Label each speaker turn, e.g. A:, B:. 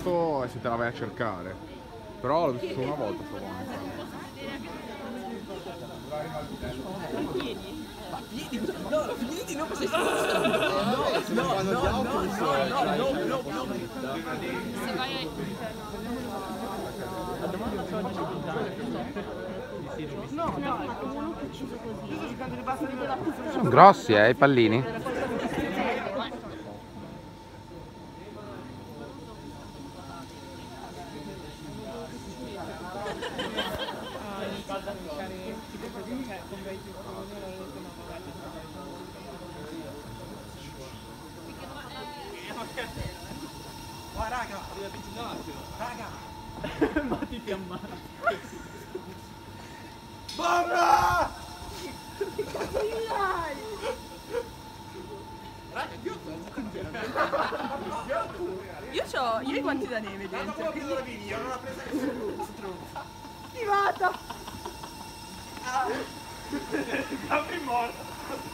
A: conto è se te la vai a cercare. Però l'ho visto una volta sto conto. Piedi? Piedi? No, piedi non
B: sei No, no,
C: no, no, no, no, no, no. Se vai all'interno. La No, no, ma uno che Sono così. Io sto cercando di passare della puzza.
D: Sono grossi, eh, i pallini. lasciare tipo così, cioè con due tipo così non lo sono
C: Ma raga, devi avvicinarti, raga! Ma ti ti ammazzo! Bomba! Che
B: cazzo gli dai? Raga, io sono Io c'ho, io ho i guanti da neve dentro. Ma come ho preso la vivi?
C: Io non ho presa nessuno! Stronza!
B: Attivata! Ah. Tá Abre morta.